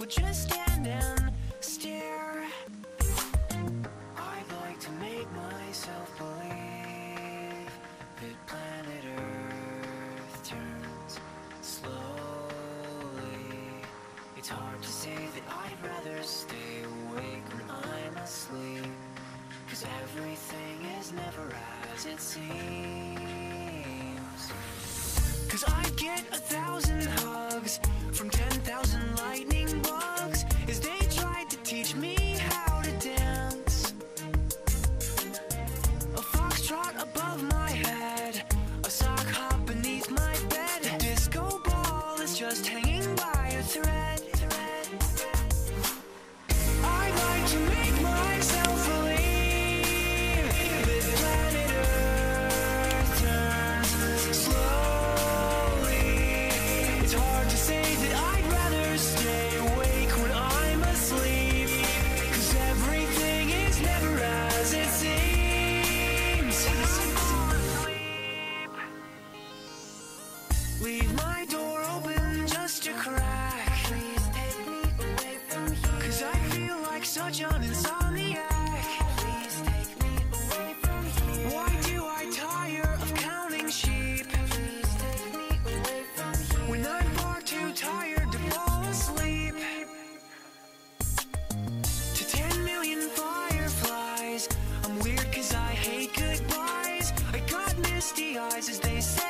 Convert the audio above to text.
would just stand and stare I'd like to make myself believe That planet Earth turns slowly. It's hard to say that I'd rather stay awake when I'm asleep Cause everything is never as it seems. Cause I get Leave my door open just crack. Please take me away from I feel like such an insomniac. Please take me away from here. Why do I tire of counting sheep? Please take me away from here. When I'm far too tired to fall asleep. To 10 million fireflies. I'm I hate goodbyes. I got misty eyes as they say.